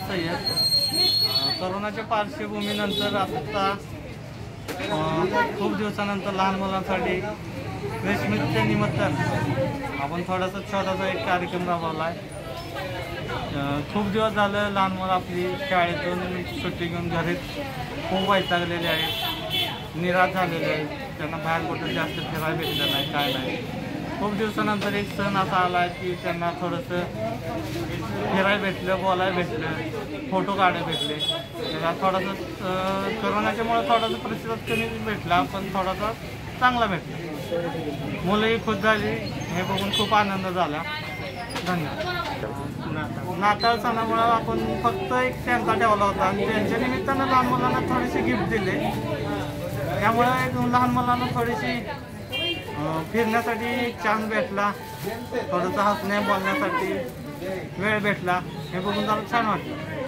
सय्यद करोनाच्या पार्श्वभूमीनंतर आता खूप दिवसानंतर लहान मुलांसाठी क्रिसमसच्या निमित्तानं आपण थोडासा छोटासा एक कार्यक्रम राबवला आहे खूप दिवस झालं लहान मुलं आपली शाळेतून सुट्टी घेऊन घरी खूप वैतागलेली आहेत. निराश झालेले आहेत. त्यांना बाहेर कुठं जास्त फिरायला भेटलं नाही काय नाही. खूप दिवसानंतर एक सण असा आला आहे की त्यांना थोडंसं फिरायला भेटलं बोलायला भेटलं फोटो काढायला भेटले. त्याला थोडंसं करोनाच्यामुळे थोडासा प्रतिसाद कमी भेटला पण थोडासा चांगला भेटला. मुलंही खुश झाली हे बघून खूप आनंद झाला. धन्यवाद. नाताळ सणामुळे आपण फक्त एक त्यांचा ठेवला होता. आणि त्यांच्या निमित्तानं लहान मुलांना थोडेसे गिफ्ट दिले. त्यामुळे लहान मुलांना थोडीशी फिरण्यासाठी चान्स भेटला. थोडंसं हसण्या बोलण्यासाठी वेळ भेटला. हे बघून जरा छान वाटलं.